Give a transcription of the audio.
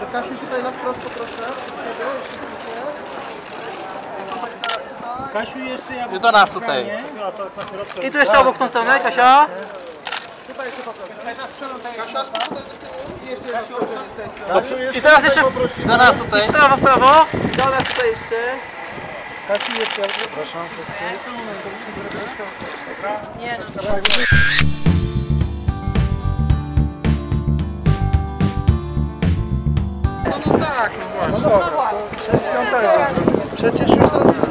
Dobrze, Kasiu tutaj na wprost poproszę. Kasiu jeszcze ja I do nas tutaj. nie? I tu jeszcze obok w tą stronę, Kasia. Kasia, spróbuj do tyłu i jeszcze raz z tej strony. Kasiu jeszcze I teraz jeszcze do nas tutaj. W prawo, w prawo. Do nas tutaj jeszcze. Kasiu jeszcze ja proszę. No, no tak, no właśnie. No właśnie. Przecież już zrobiliście.